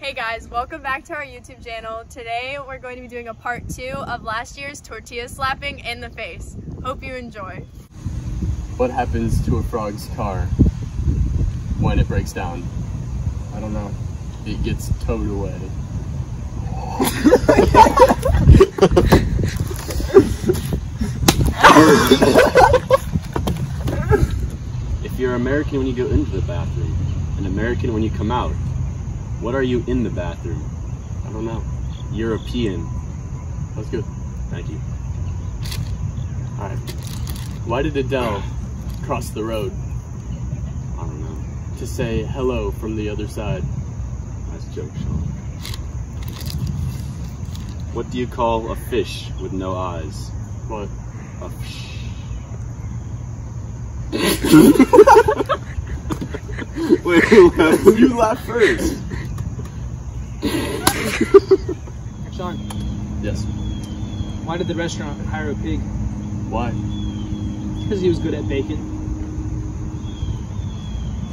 Hey guys, welcome back to our YouTube channel. Today we're going to be doing a part two of last year's tortilla slapping in the face. Hope you enjoy. What happens to a frog's car when it breaks down? I don't know. It gets towed away. If you're American when you go into the bathroom, an American when you come out, what are you in the bathroom? I don't know. European. That's good. Thank you. Alright. Why did Adele cross the road? I don't know. To say hello from the other side. Nice joke, Sean. What do you call a fish with no eyes? What? A fish. Wait, who laughed? you laugh first. Sean, Yes. why did the restaurant hire a pig? Why? Because he was good at bacon.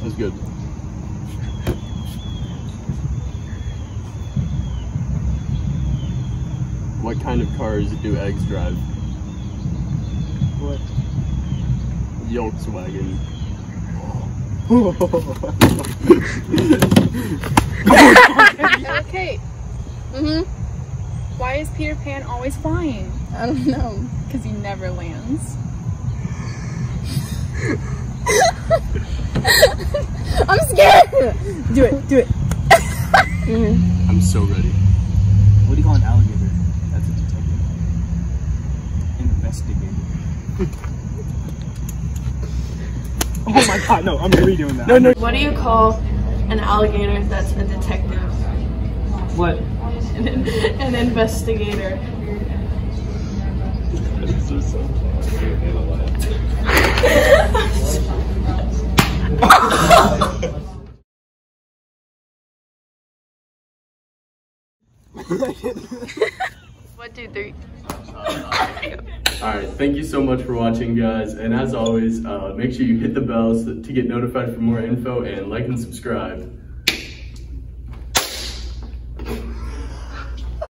That's good. What kind of cars do eggs drive? What? Yolks wagon. Okay. Mm-hmm. Why is Peter Pan always flying? I don't know. Because he never lands. I'm scared! Do it, do it. I'm so ready. What do you call an alligator? That's a detective. Investigator. oh my god, no, I'm redoing that. No, no. What do you call an alligator that's a detective? What? An, an investigator. One, two, three. Alright, thank you so much for watching, guys. And as always, uh, make sure you hit the bell so- to get notified for more info and like and subscribe.